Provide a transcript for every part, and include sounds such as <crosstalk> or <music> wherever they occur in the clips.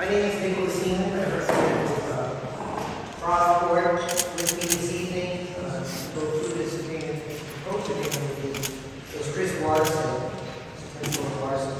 My name is Nicholas Seaman. I represent uh, ProvPort. With me this evening uh, to go through this agreement, approach agreement with me, is Chris Watson, Chris Larson.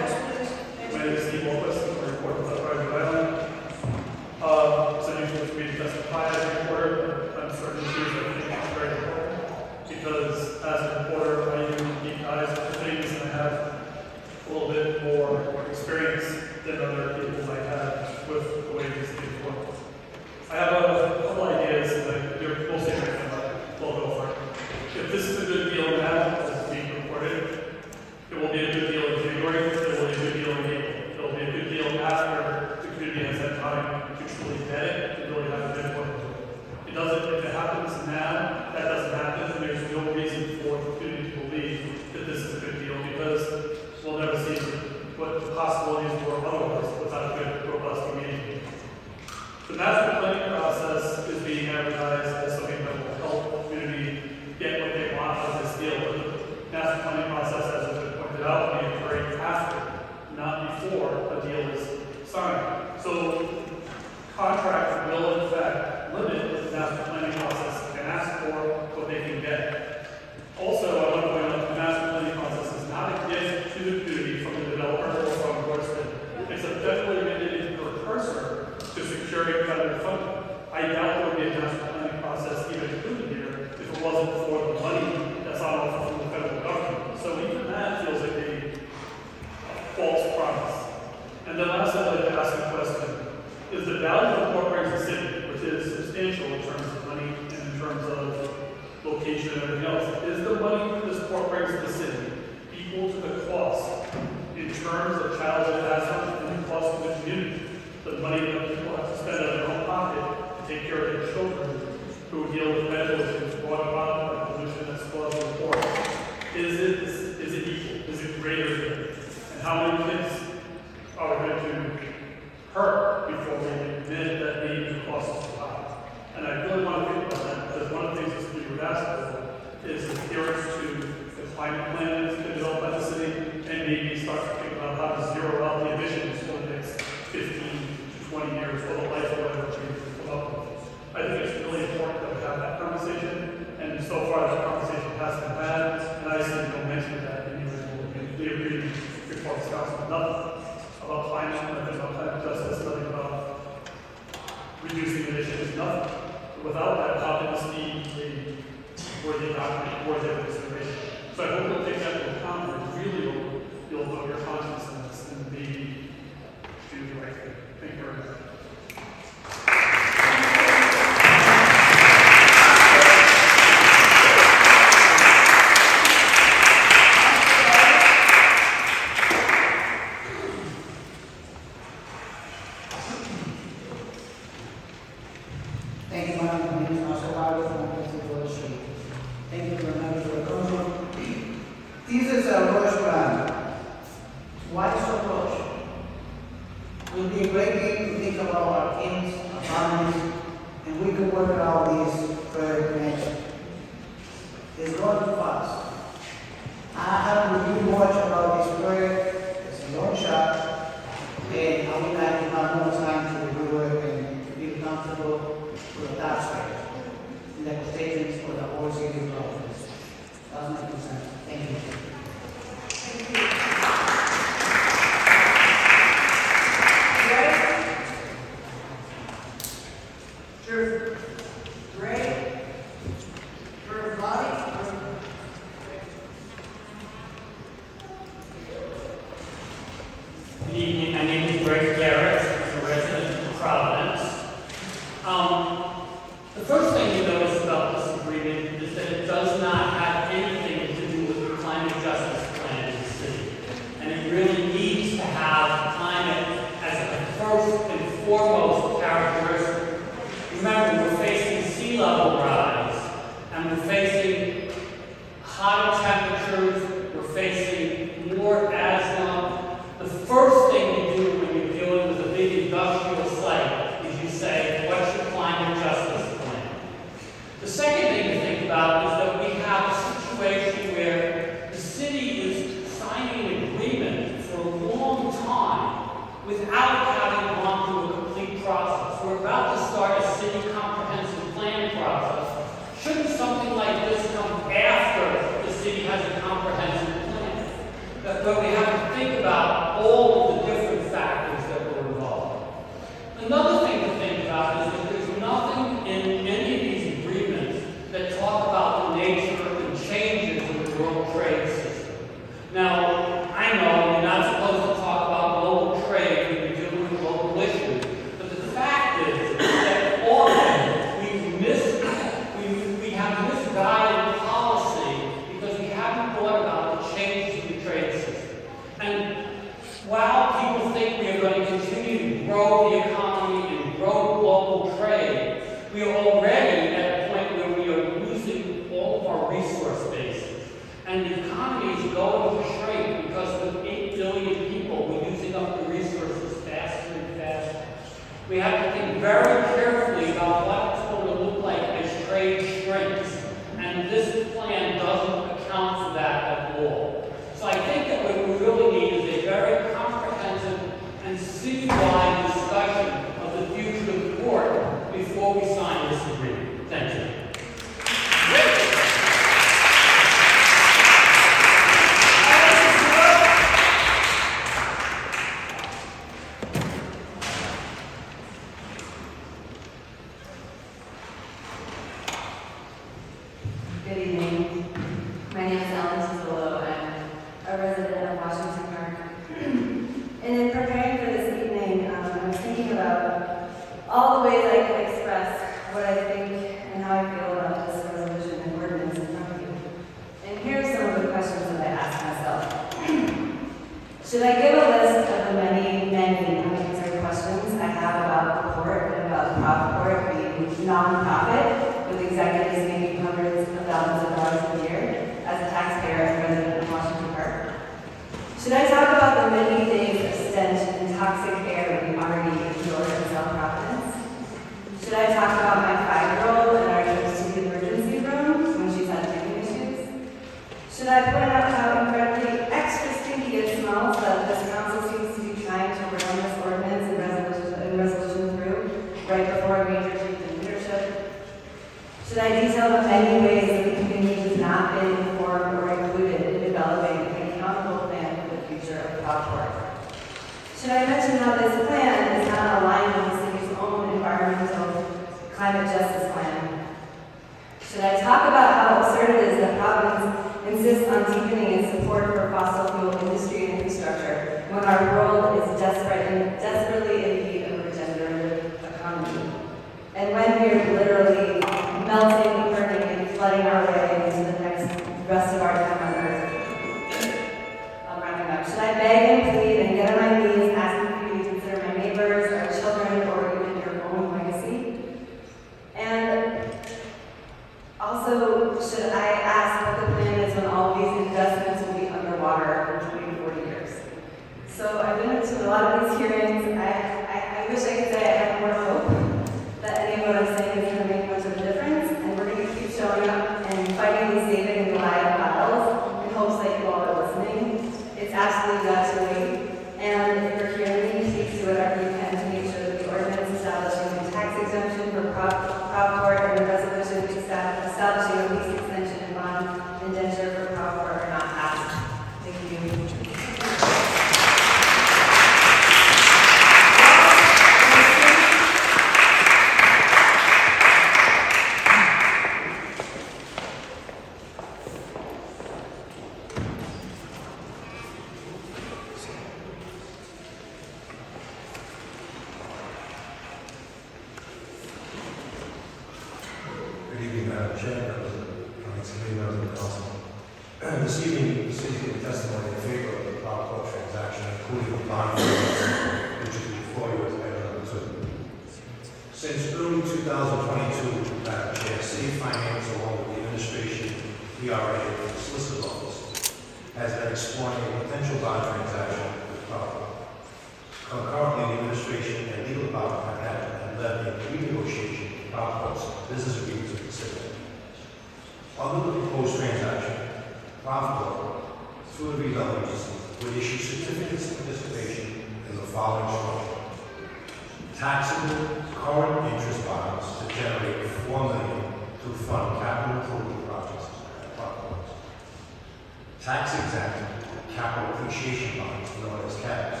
Tax exempt capital appreciation bonds, known as CABs,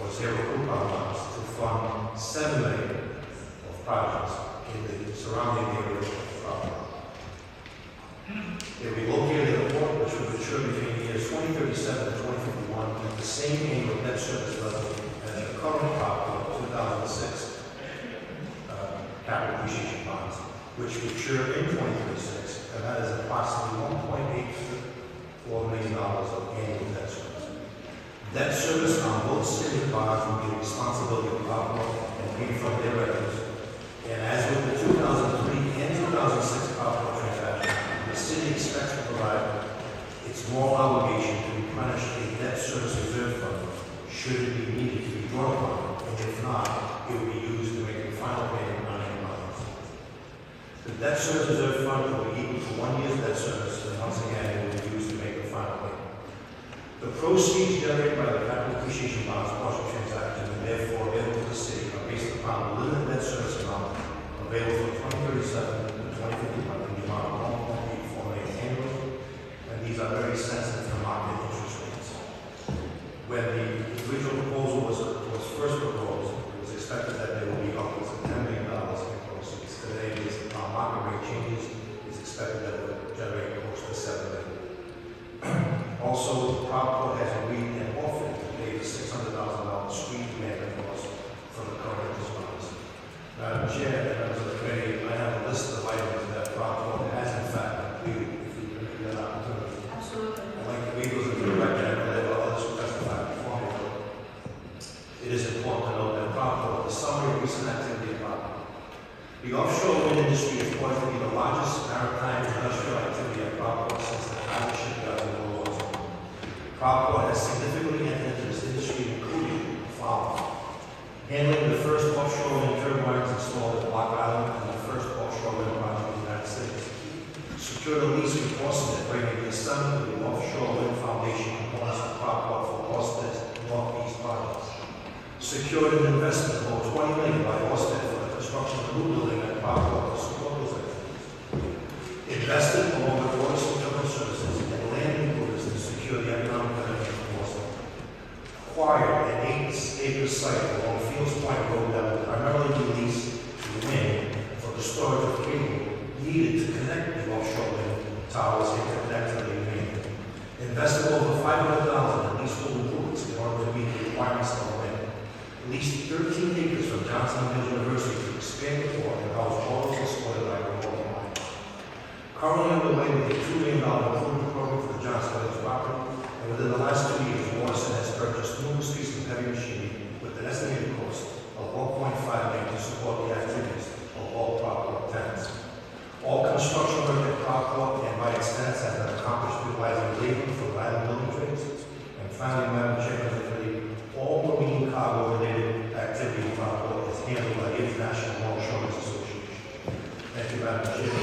or zero coupon bonds, to fund 7 million of projects in the surrounding area of the Rockland. They'll be located at a port which will mature between years 2037 and 2051 at the same annual debt service level as the current top of 2006 uh, capital appreciation bonds, which mature in 2036, and that is approximately 1.8 $4 million of annual debt service. Debt service on both city bonds will be the responsibility of ProvPort and their directors. And as with the 2003 and 2006 ProvPort transaction, the city expects to provide its moral obligation to replenish a debt service reserve fund should it be needed to be drawn upon, and if not, it will be used to make the final payment on any bonds. The debt service reserve fund will be equal to one year's debt service, and once again, it will be the proceeds generated by the capital appreciation bonds partial transaction and therefore available to the city are based upon the limited net service amount available for 2037 Amen.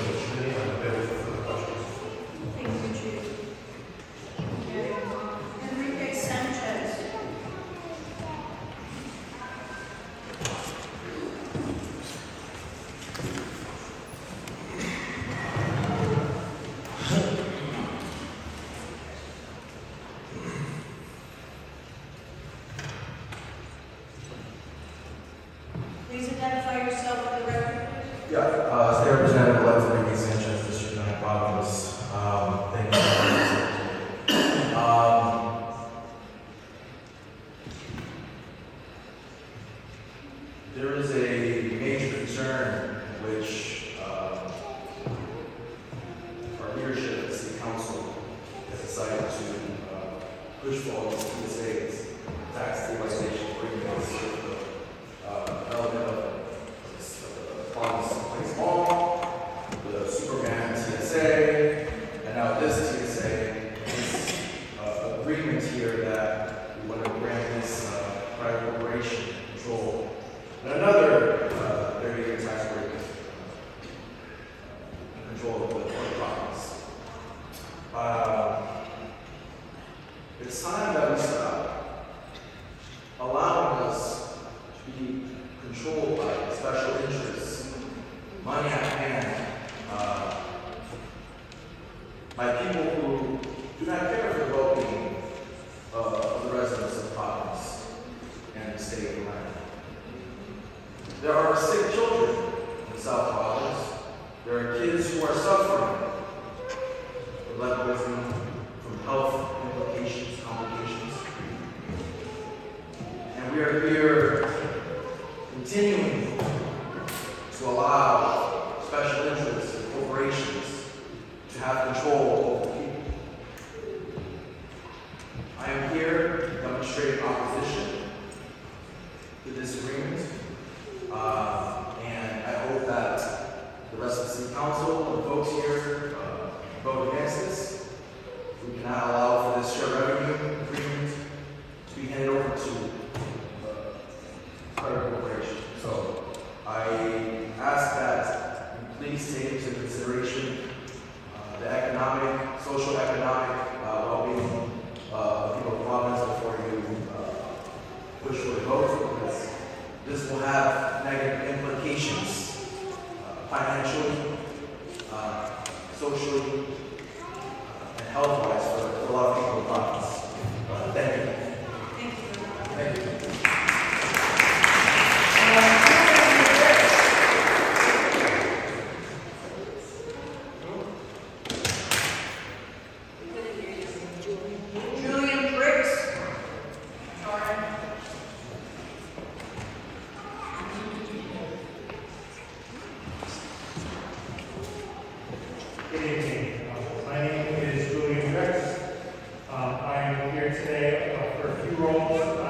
Today uh, for a few roles.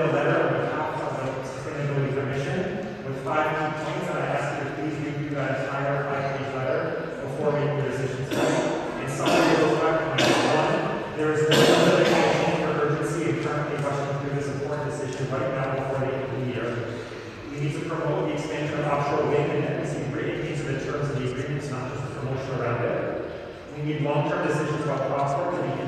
a letter on behalf of the Sustainability Commission with five key points, that I ask you to please review that entire five-page letter before making your decisions. In summary, those points one, there is no justification for urgency in currently rushing through this important decision right now before the end of the year. We need to promote the expansion of offshore wind and NBC rate into the terms of the agreements, not just the promotion around it. We need long-term decisions about crosswork and the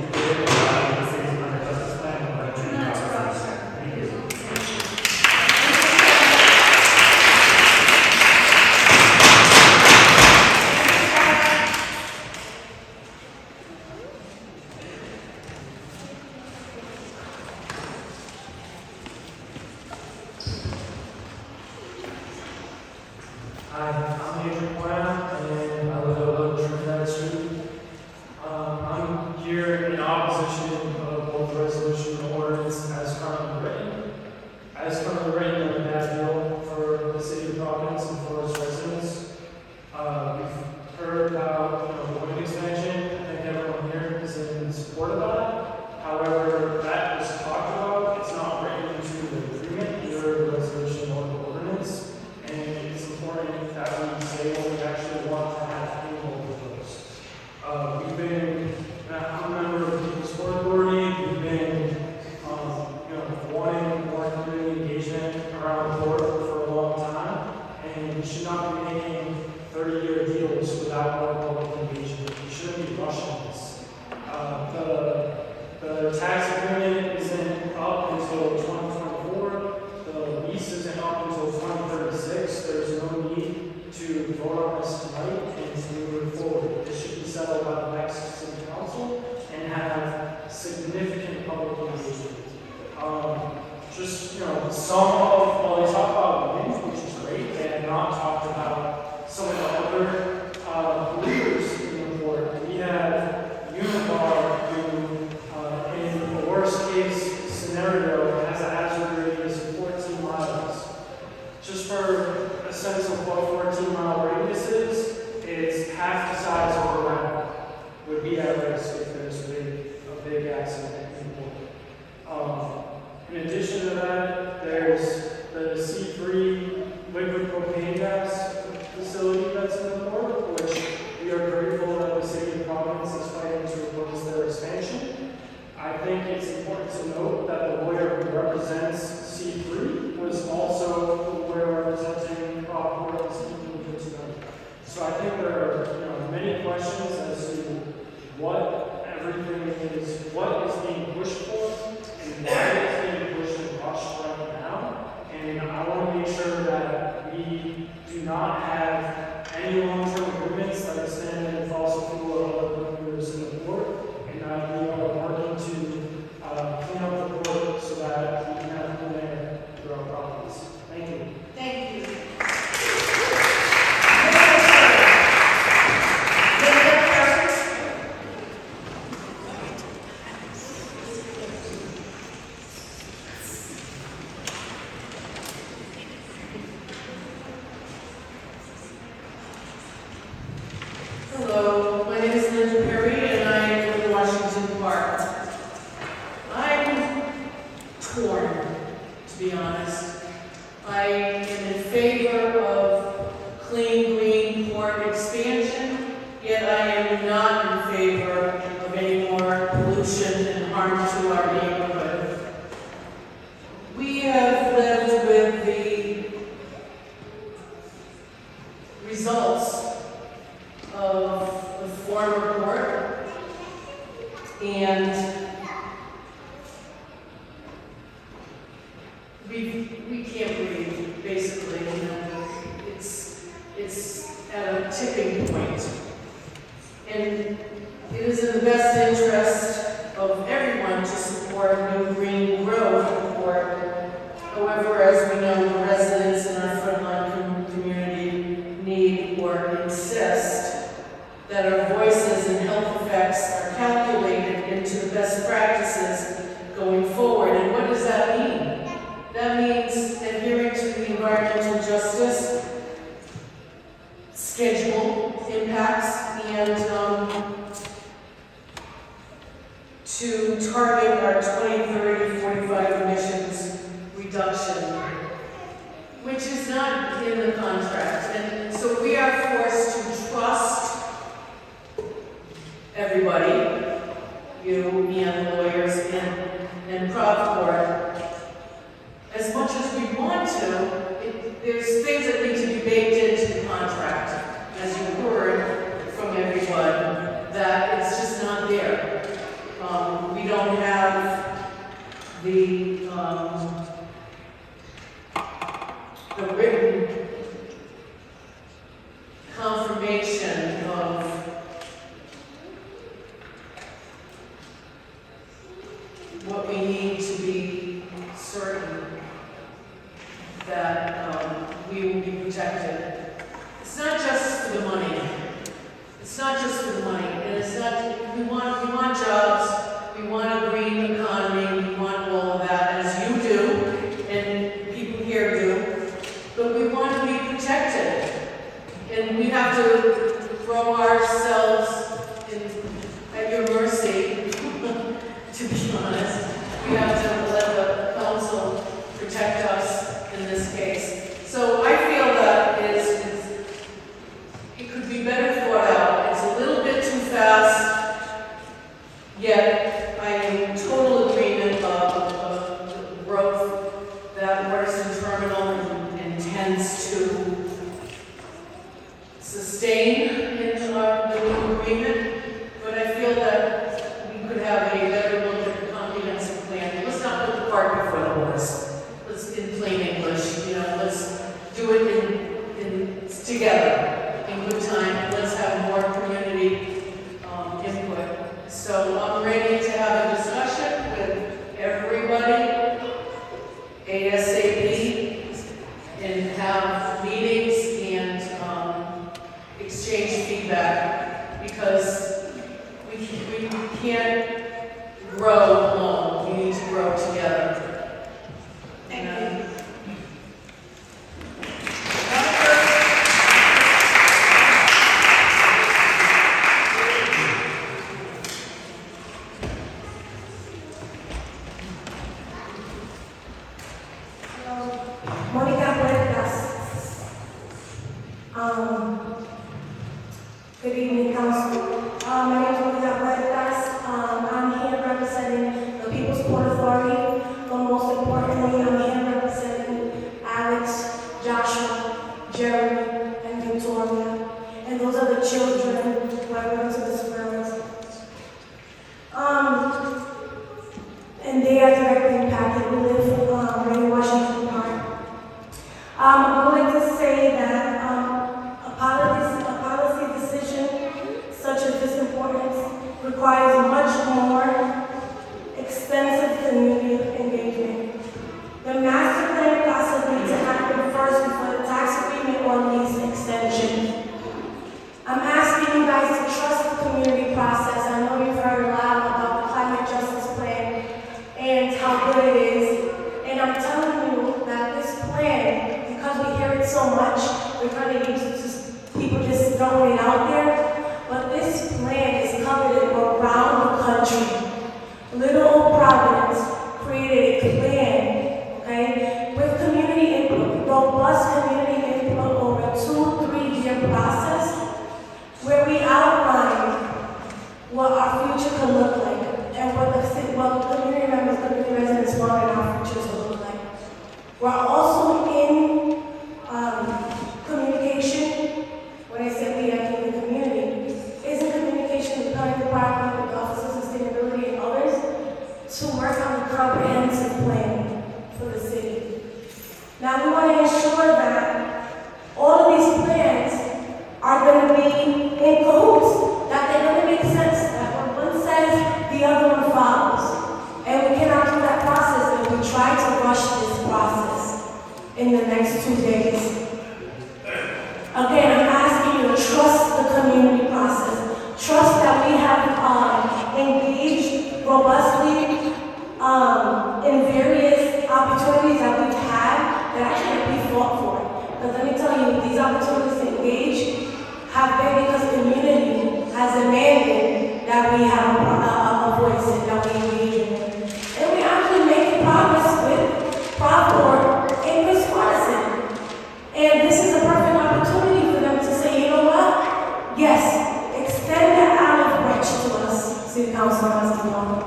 someone's.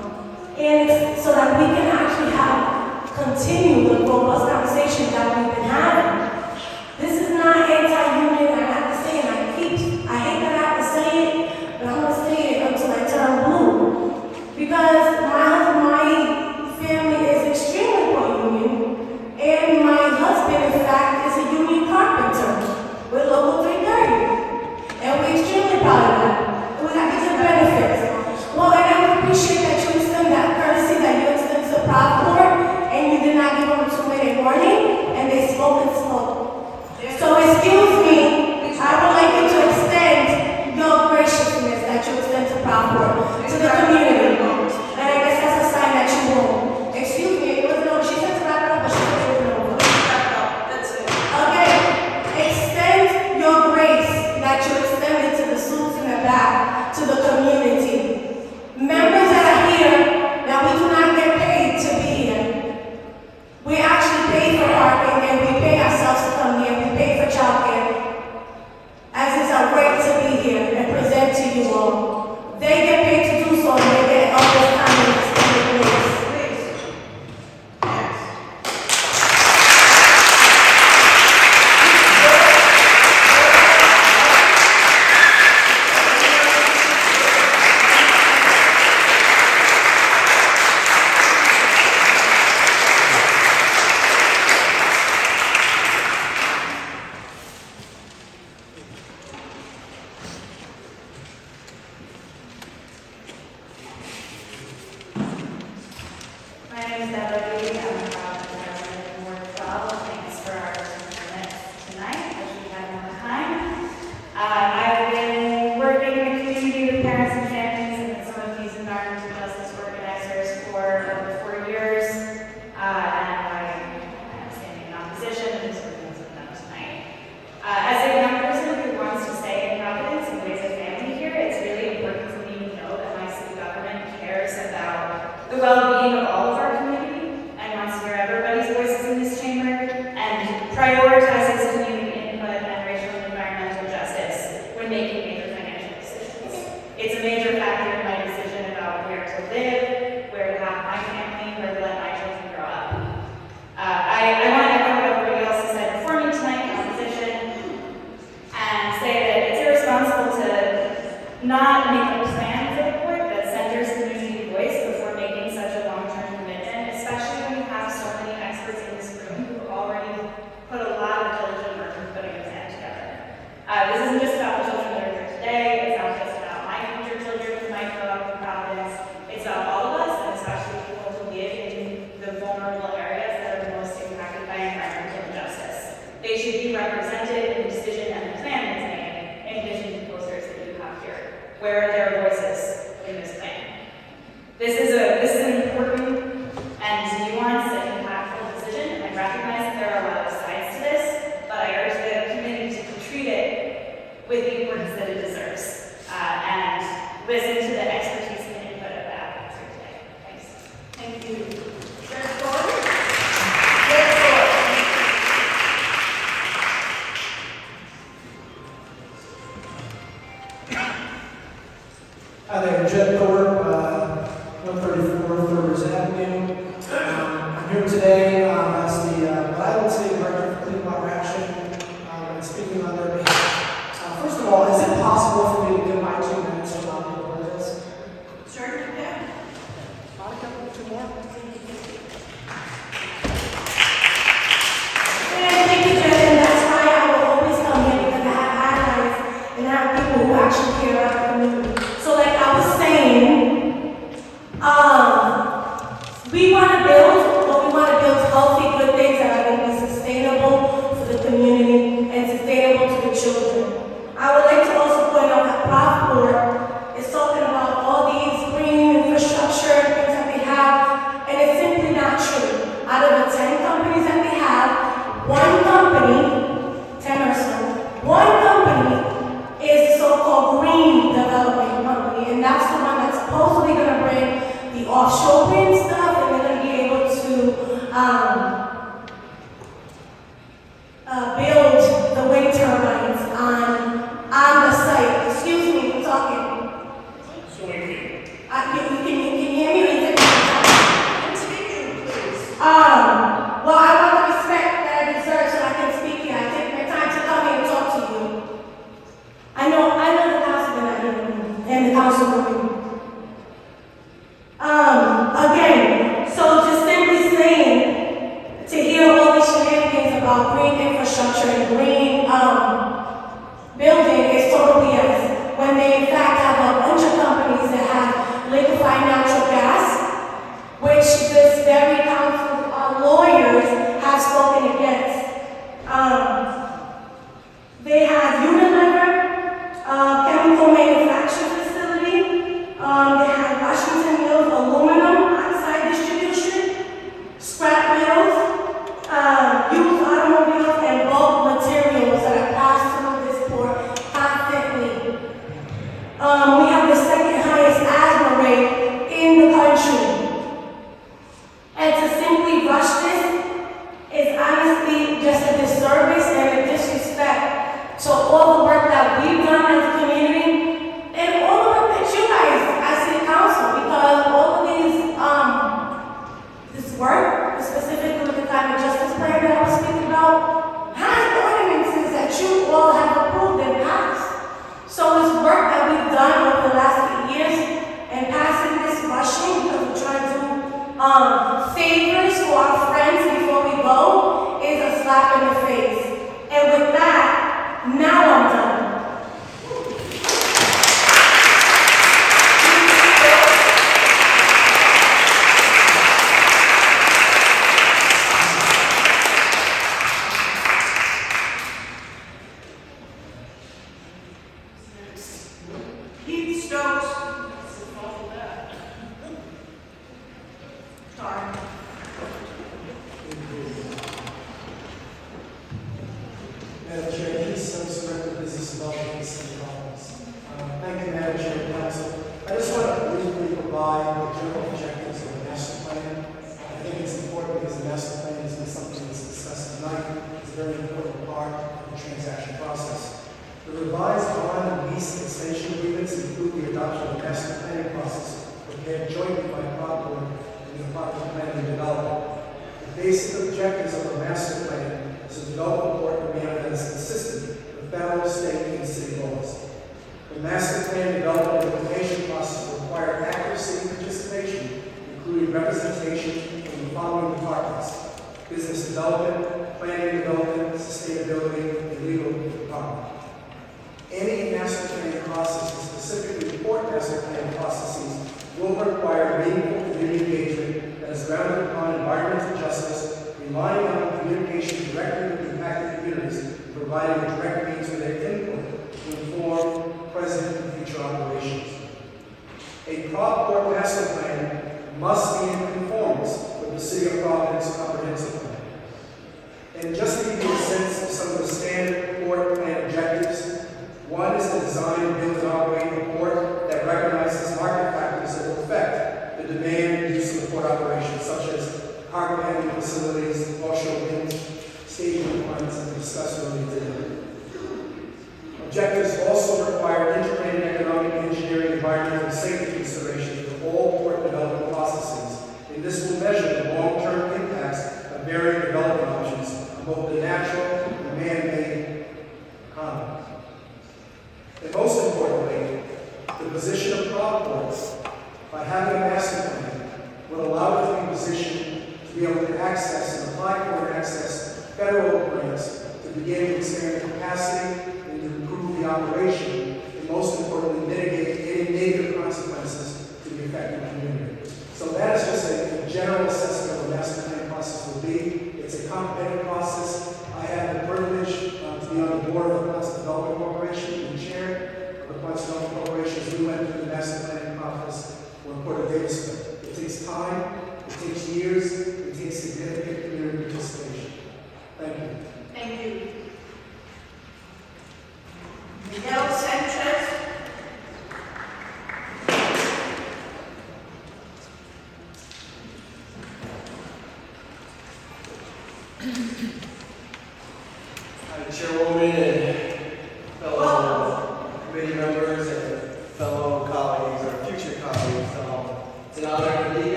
And so that we can actually have continue the robust conversation that we've been having. This is not anti-union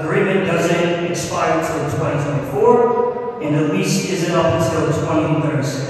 agreement doesn't expire until 2024, and the lease isn't up until 2036.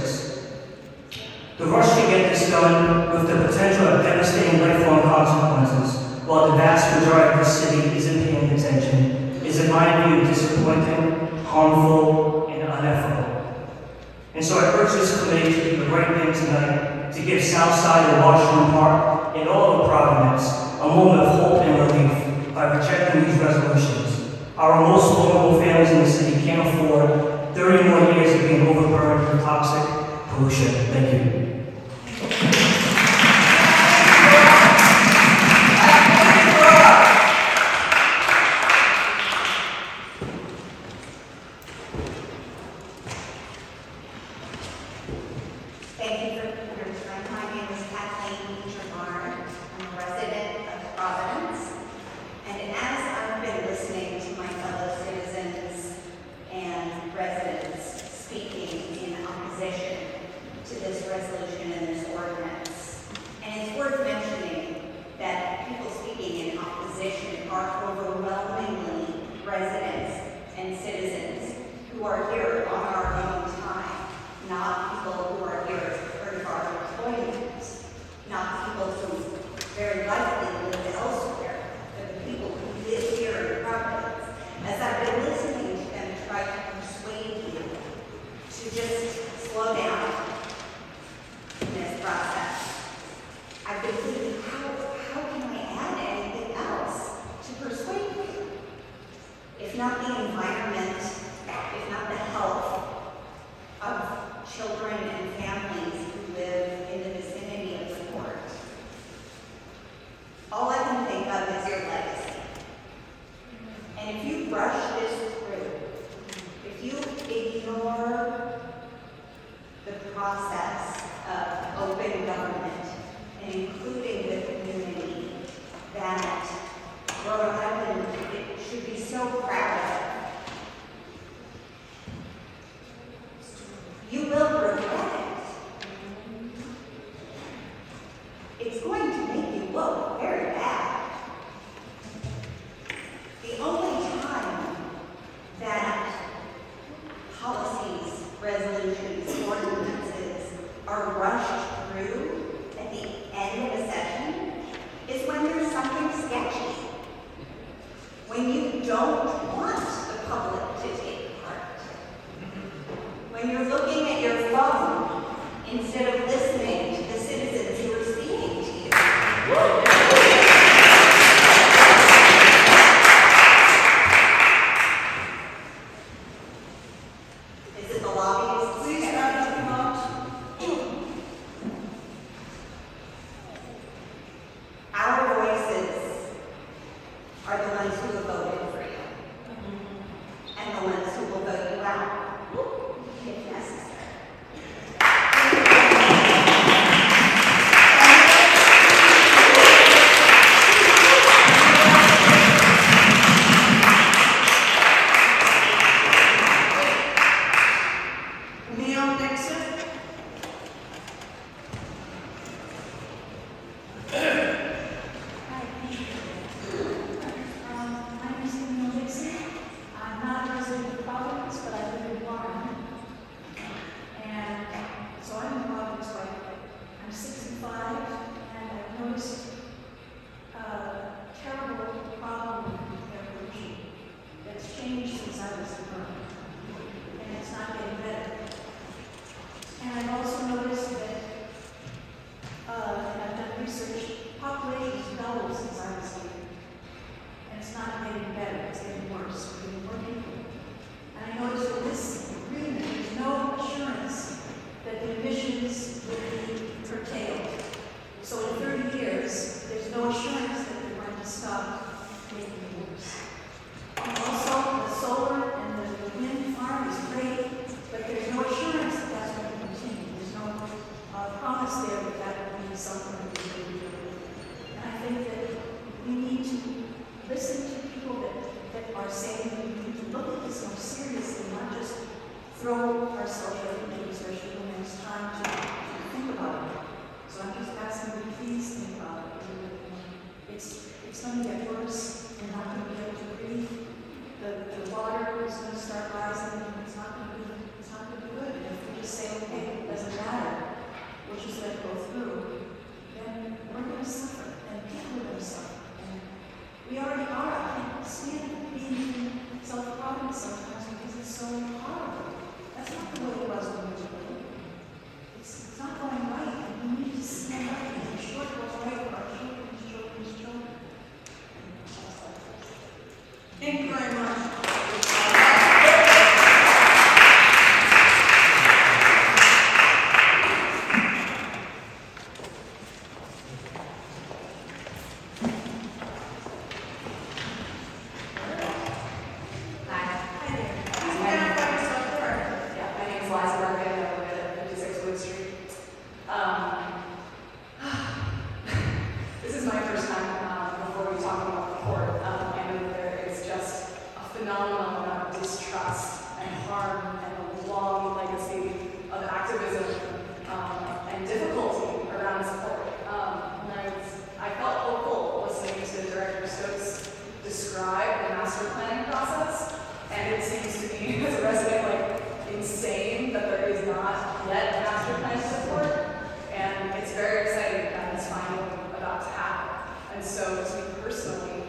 to me personally,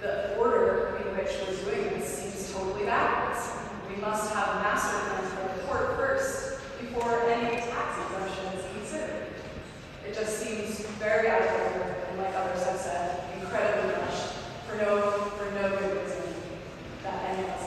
the order in which we're doing this seems totally backwards. We must have a master plan for the court first before any tax exemption is considered. It just seems very out of order, and like others have said, incredibly rushed for no, for no good reason that any of us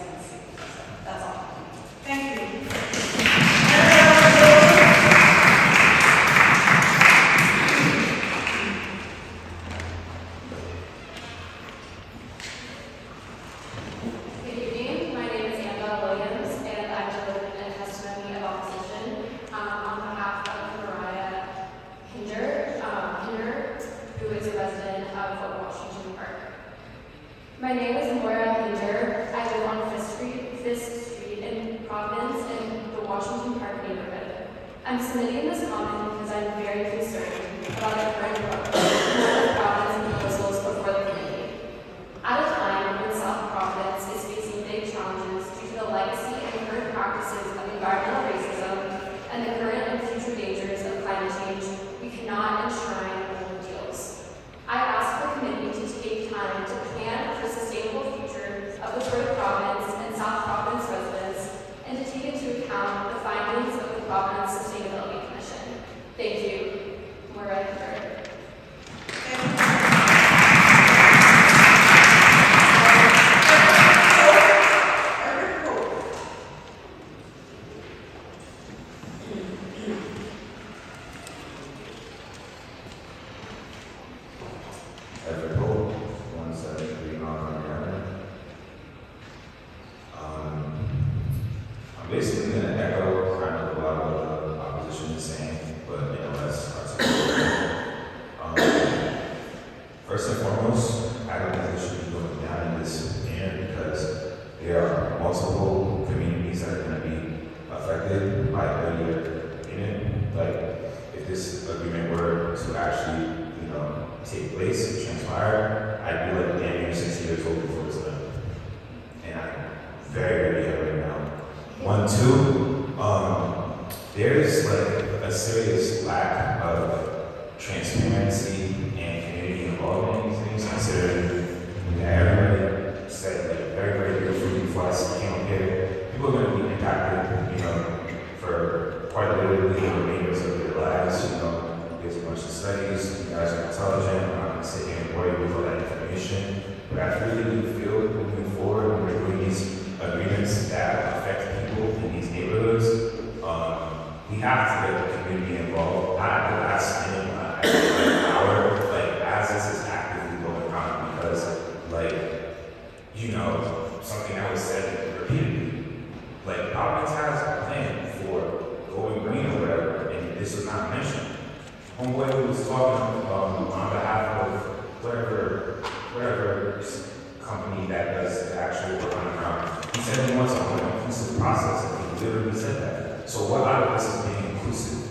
of being inclusive.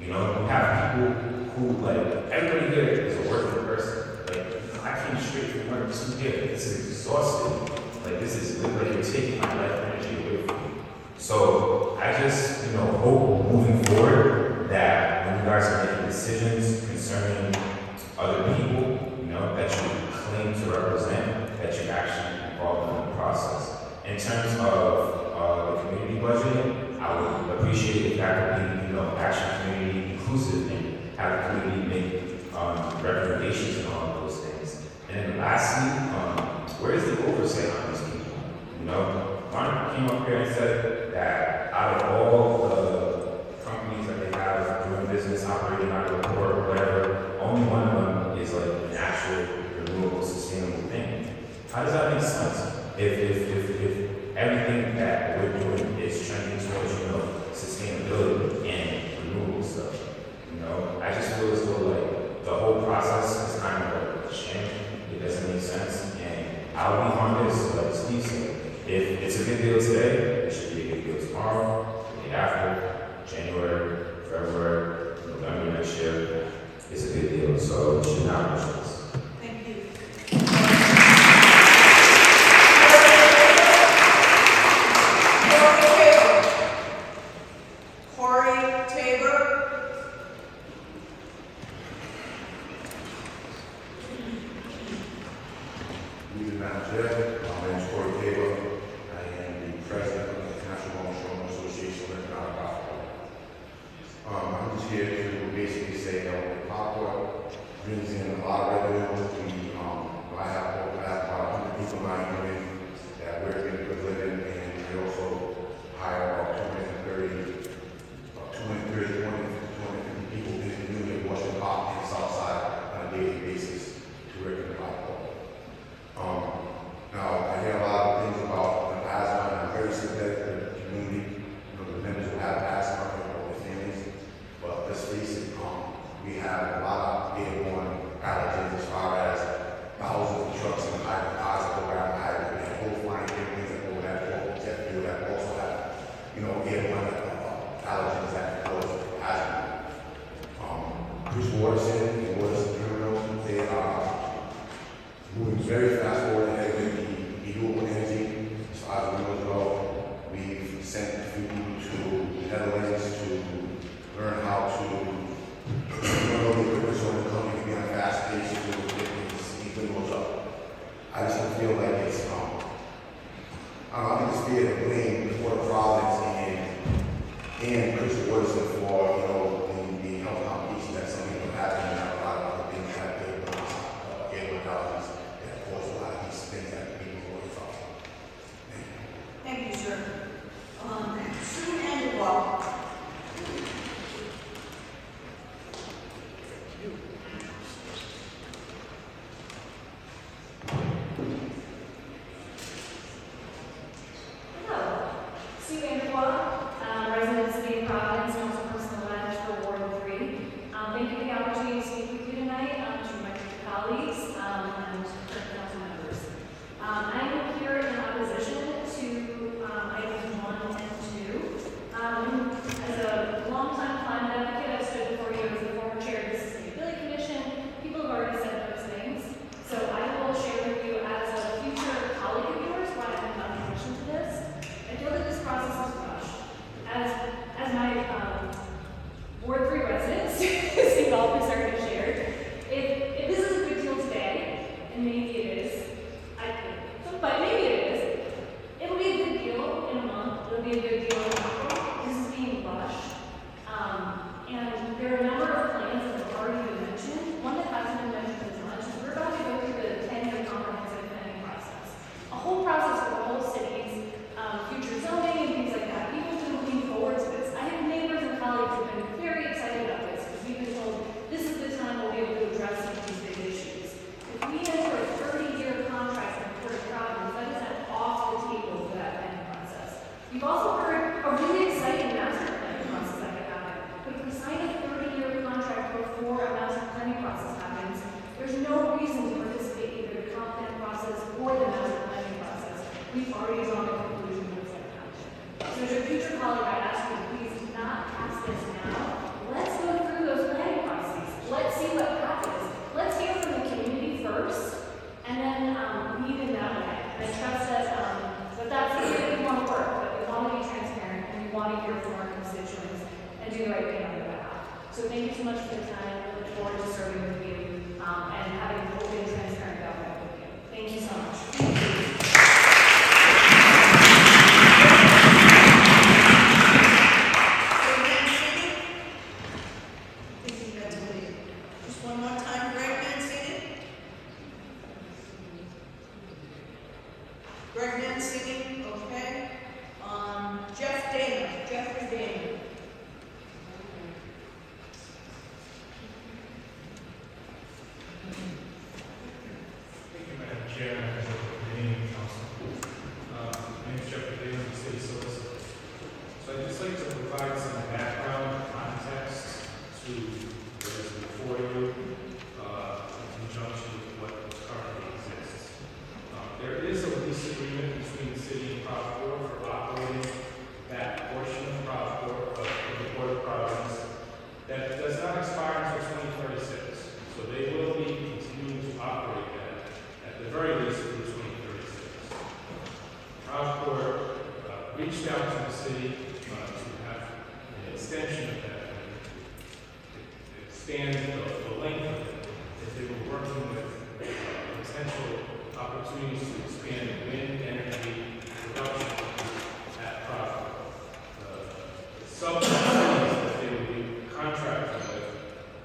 You know, you have people who like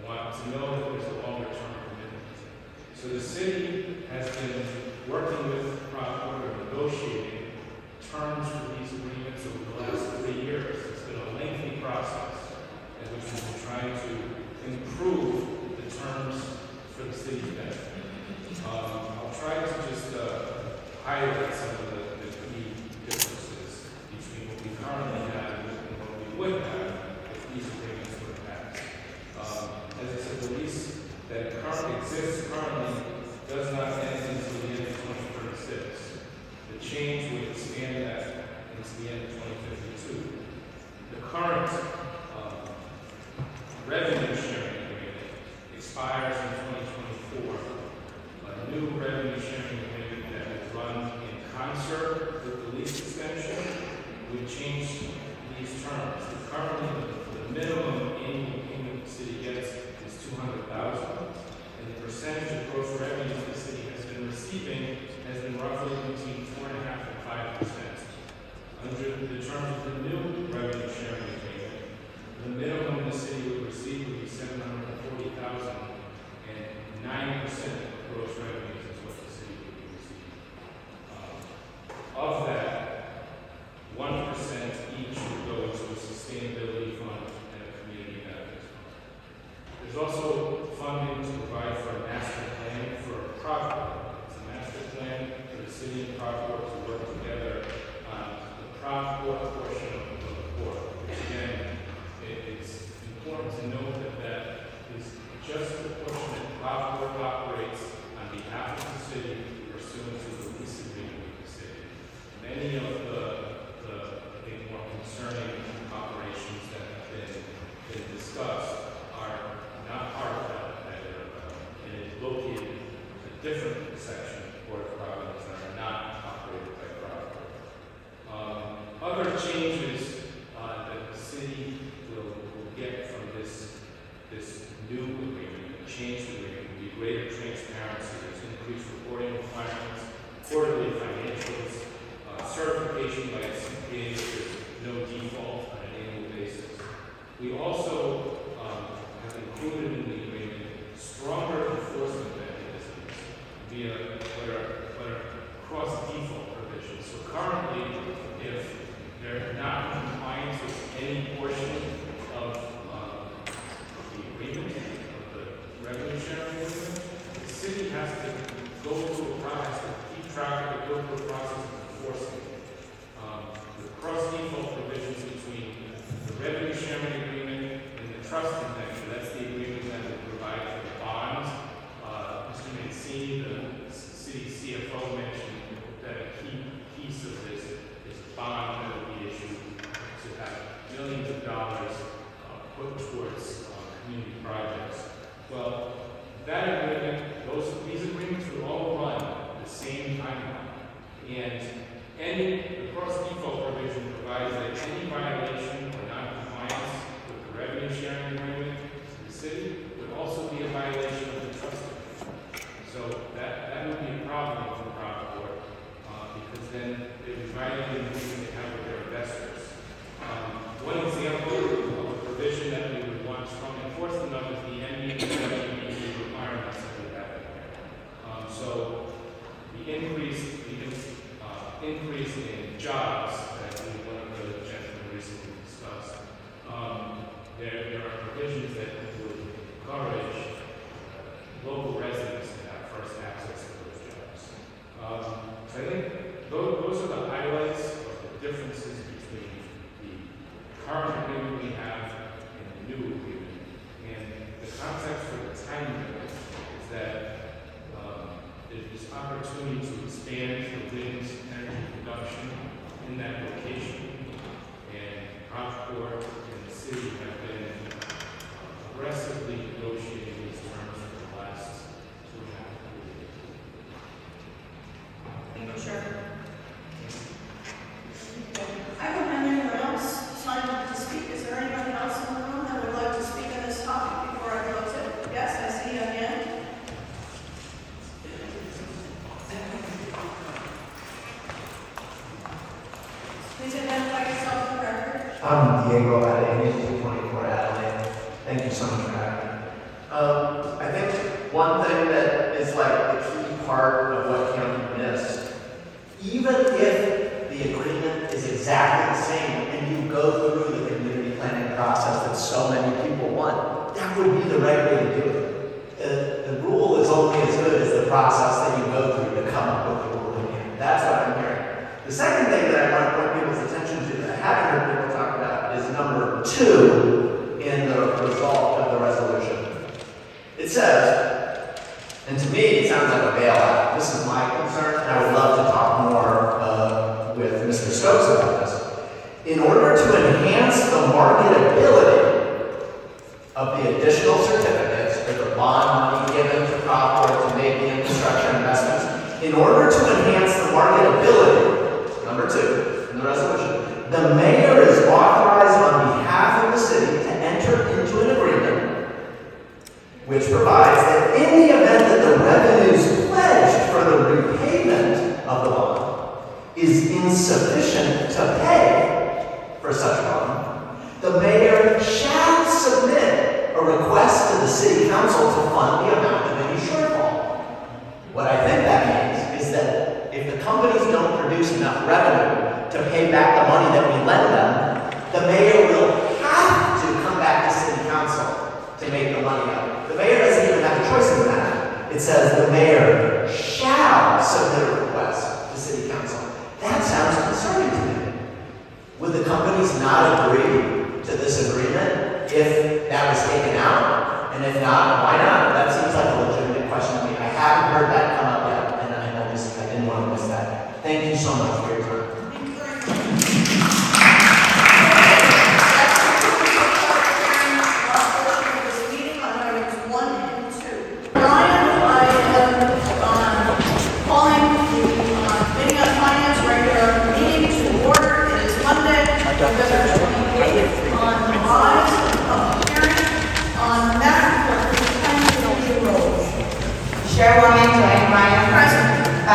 want to know that there's a longer term commitment. So the city has been working with ProvPort negotiating terms for these agreements over the last three years. It's been a lengthy process in which we've been trying to improve the terms for the city's benefit. Um, I'll try to just uh, highlight some of the exists currently any, the cross default provision provides that any violation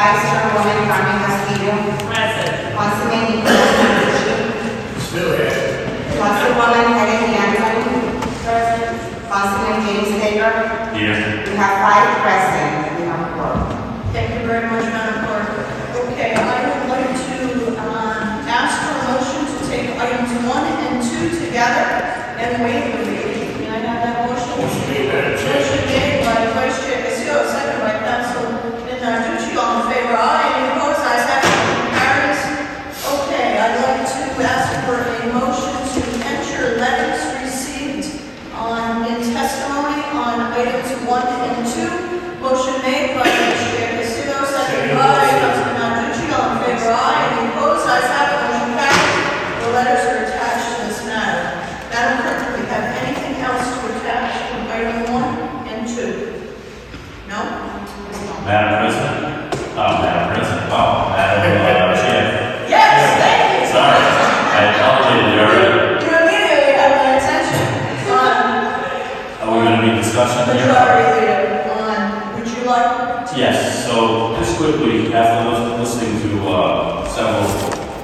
Vice Chairwoman Connie Castillo. Present. Councilman Nicholas Narducci. Still here. Councilwoman Helen Anthony. Present. Councilman James Taylor. Here. We have five present and we have four. Thank you very much, Madam Clerk. Okay, I would like to um, ask for a motion to take items one and two together and waive the reading. Can I have that motion? Motion made, by Vice Chair Castillo favor, have it. Okay, I'd like to ask for a motion to enter letters received on, in testimony on items one and two. Motion made by Mr. Castillo, by All in favor, have it, motion. The letters are attached to this matter. Madam Clerk, do we have anything else to attach from item one and two? No? Madam President. Madam President, wow, Madam uh, Chair. Yes, thank you. Sorry, I elevated you already. You immediately have my attention on Are we gonna be discussing here? majority leader, on, would you like? Yes, so just quickly, after lis- listening to uh, several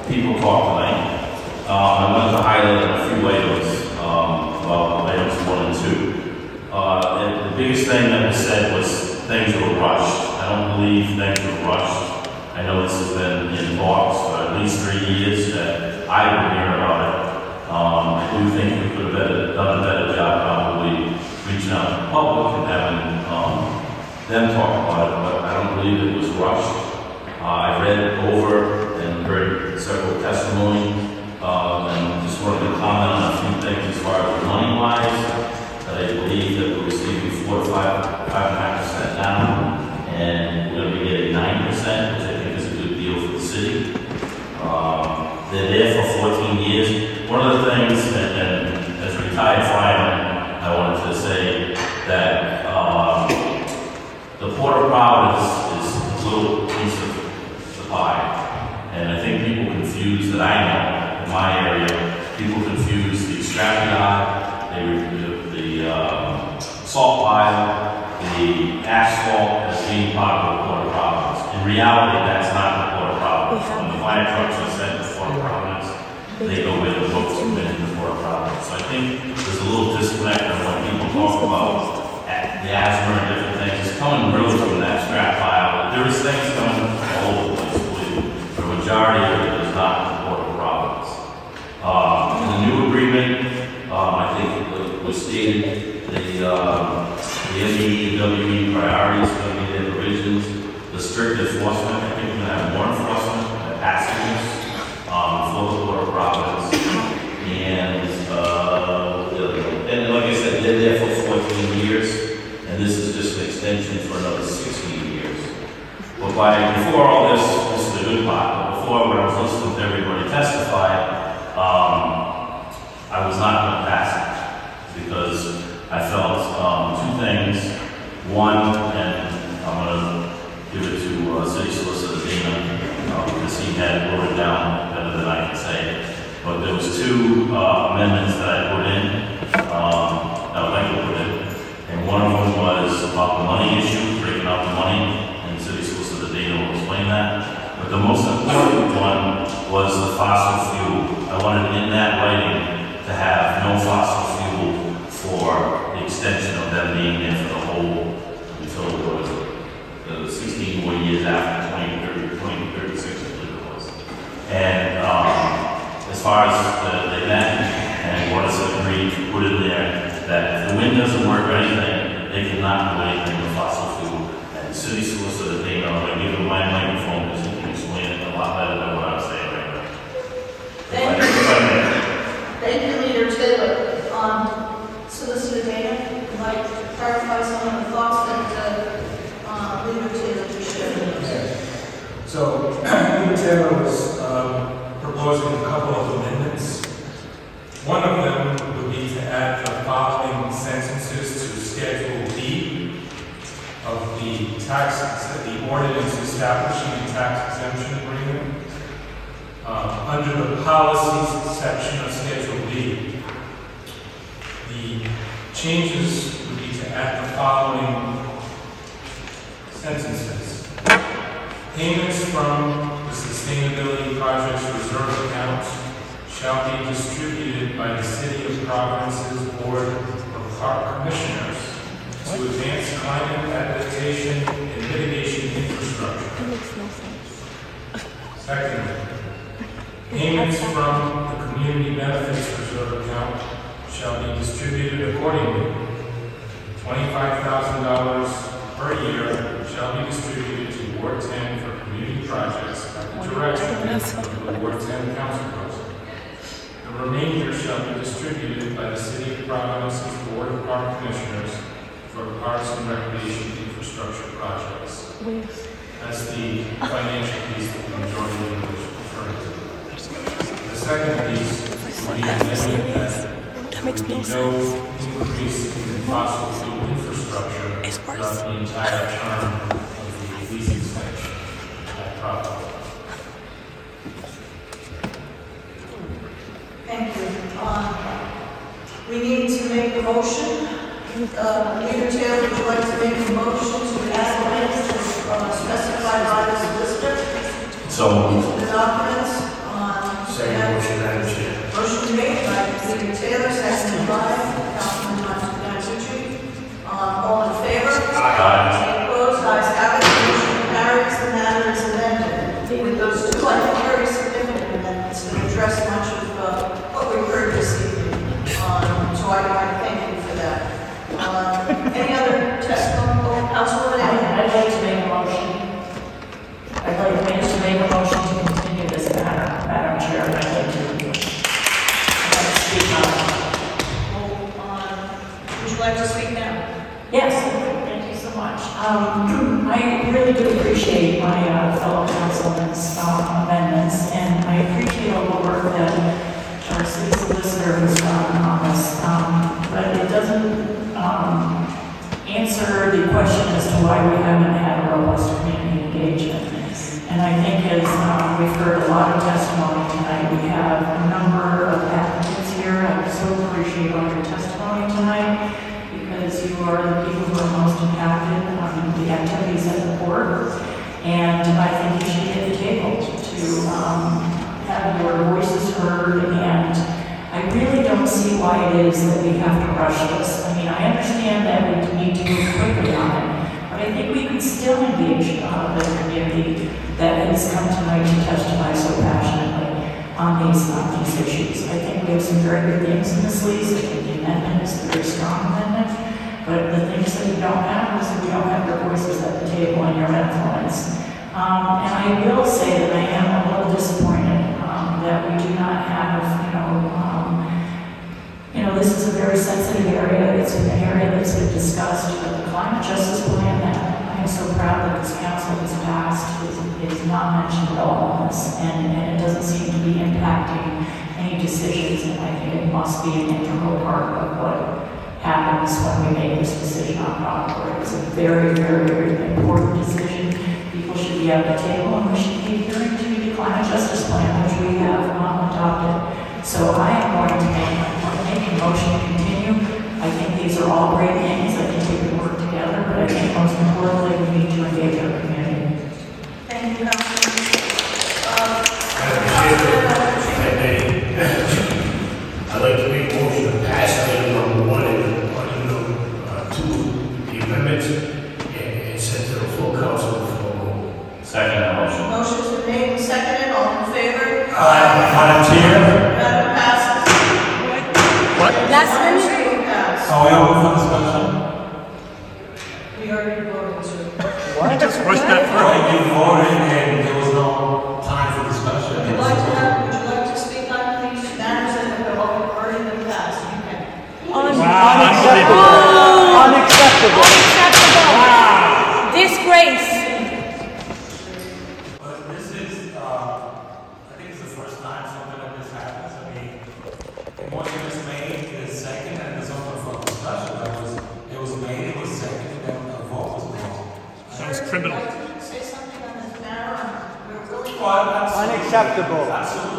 people talk tonight, um, I wanted to highlight a few items, um, well, items one and two. Uh, and The biggest thing that was said was things were rushed. I don't believe things were rushed. I know this has talks for at least three years that I've been hearing about it. Um, I do think we could have better- done a better job probably reaching out to the public and having um, them talk about it, but I don't believe it was rushed. Uh, I read over and heard several testimony, things, and, the, um, the priorities, be provisions, the strict enforcement, I think to have more enforcement, the passengers, um, for the Port of Providence. And, uh, the- and like I said, they're there for fourteen years, and this is just an extension for another sixteen years. But by, before all this, this is the good part, but before when I was listening to everybody testify, um, I was not going to pass I felt um, two things. One, and I'm going to give it to uh, City Solicitor Dana uh, because he had wrote it down better than I can say it. But there was two uh, amendments that I put in, um, I would like to put in. And one of them was about the money issue, breaking out the money, and City Solicitor Dana will explain that. But the most important one was the fossil fuel. I wanted in that writing to have no fossil being there for the whole, until, what was it, the 16 more years after 2030, 2036, I believe it was. And um, as far as the, the event, and what is agreed to put in there, that if the wind doesn't work or anything, they cannot do anything with fossil fuel. And city solicitor, they know, I give him my microphone, because he can explain it a lot better than what I'm saying right now. Thank If I may. Thank you, Leader Taylor. Um, Solicitor Dana, would like to clarify some of the thoughts that, uh, uh, Leader Taylor just shared with us. So, Leader Taylor was um, proposing a couple of amendments. One of them would be to add the following sentences to Schedule B of the tax, the ordinance establishing a tax exemption agreement. Uh, Under the policies section of Schedule B, the changes would be to add the following sentences. Payments from Sustainability Projects Reserve Account shall be distributed by the City of Providence's Board of Park Commissioners to advance climate adaptation and mitigation infrastructure. What makes no sense. Secondly, payments from the Community Benefits Reserve Account shall be distributed accordingly. Twenty-five thousand dollars per year shall be distributed to Ward Ten for community projects direction of the and council. The remainder shall be distributed by the City of Providence's Board of Park Commissioners for parks and recreation infrastructure projects. That's the financial piece that the majority was to. The second piece would be amendment that there would be no increase in fossil fuel infrastructure throughout the entire term of the lease extension. Thank you. Uh, we need to make a motion. Uh, Taylor would like to make a motion to the amendments to uh, specified items listed. So moved. The documents on. Second motion, Madam Chair. Motion made by Leader Taylor, Um, <clears throat> I really do appreciate my uh, fellow councilmen's uh, amendments, and I appreciate all the work that our city solicitor has done on this. Um, but it doesn't um, answer the question as to why we haven't had a robust it is that we have to rush this. I mean, I understand that we need to move quickly on it, but I think we can still engage uh, the community that has come tonight to testify so passionately on these, on these issues. I think we have some very good things in this lease. I think the amendment is a very strong amendment, but the things that we don't have is that we don't have your voices at the table and your influence. Um, and I will say that I am a little disappointed we've discussed, but the climate justice plan that I'm so proud that this council has passed is, is not mentioned at all in this, and, and it doesn't seem to be impacting any decisions, and I think it must be an integral part of what happens when we make this decision on ProvPort. It's a very, very important decision. People should be at the table, and we should be adhering to the climate justice plan, which we have not adopted. So I am going to make, make a motion to continue acceptable.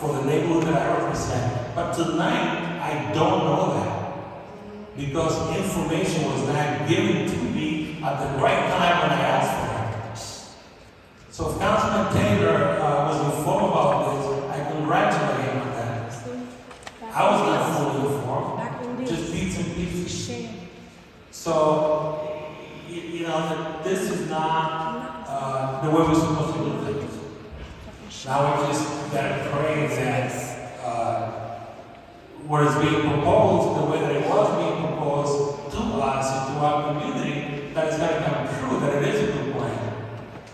For the neighborhood that I represent. But tonight, I don't know that. Because information was not given to me at the right time when I asked for it. So if Councilman Taylor uh, was informed about this, I congratulate him on that. I was not fully informed, just bits and pieces. So, you, you know, this is not uh, the way we're supposed to do things. Now we just gotta that uh, what is being proposed, the way that it was being proposed to us and to our community, that it's gonna come true, that it is a good plan.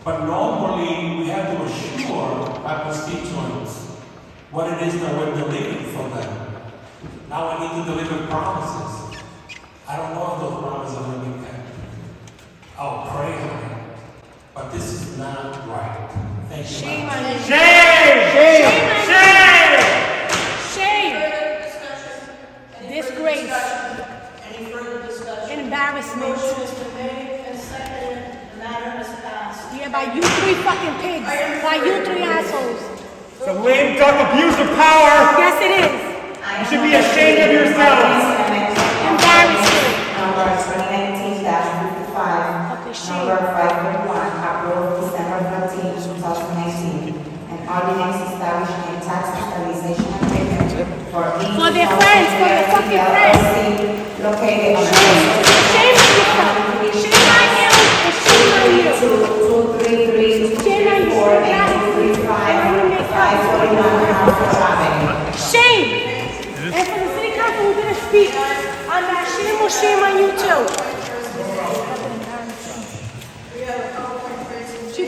But normally, we have to assure our constituents what it is that we're delivering for them. Now we need to deliver promises. I don't know if those promises are going to be kept. I'll pray. But this is not right. Thank you. Shame on you. Shame! Shame! Shame! Shame! Shame. Disgrace. Any further discussion? Embarrassment. Motion is made and seconded. The matter has passed. Yeah, by you three fucking pigs. By you three assholes. It's a lame duck abuse of power. Yes, it is. You should be ashamed of yourselves. Embarrassment. Number 19-55. Number 5. Ordinance establishing a tax stabilization agreement for each. For their friends, for their fucking friends. Located on. Shame on yourself. Shame on you. Shame on you. Two, two, three, three, Shame on you. four, and two, three, five, five forty-one, Hartford Avenue. Shame. And for the city council who didn't speak on that, shame or shame on you too.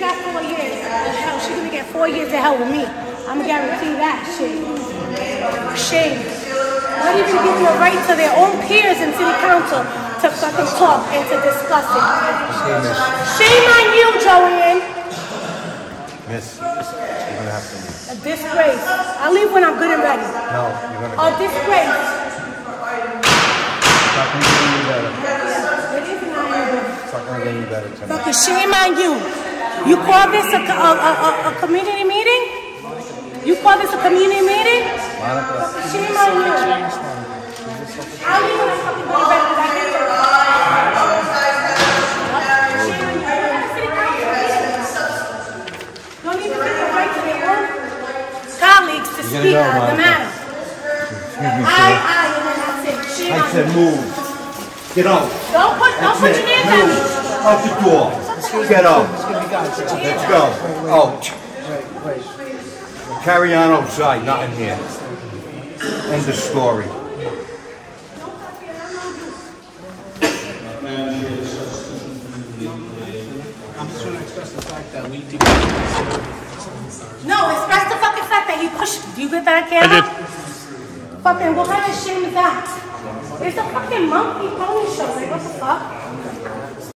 Got four years. Uh, hell, she's gonna get four years to hell with me. I'm gonna guarantee that shit. Shame. Not even give you a right to their own peers in city council to fucking talk and to discuss it. Shame on you, Joanne. Miss, you're gonna have to leave. A disgrace. I'll leave when I'm good and ready. No, you're gonna A go. disgrace. It's not gonna get any better. It is not. It's not gonna get any better. Fucking shame on you. You call this a, a, a, a, community meeting? You call this a community meeting? Monica. Shame on you. When I'm fucking good and ready because I get to Don't even get the right to their own colleagues to speak on the matter. I. I, and then that's it. Shame I said move. Get out. Don't put, don't put your hands on me. Out the door. Get up. Let's go. Oh. Carry on outside, not in here. End of story. No, express the fucking fact that you pushed. Do you get that, Kayla? I did. Fucking, what kind of shame is that? It's a fucking monkey pony show. Like, what the fuck?